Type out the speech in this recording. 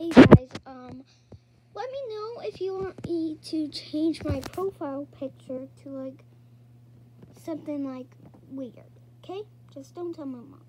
Hey guys, um, let me know if you want me to change my profile picture to like something like weird. Okay? Just don't tell my mom.